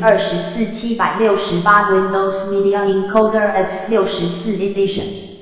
二十四七百六十八 Windows Media Encoder X 六十四 Edition。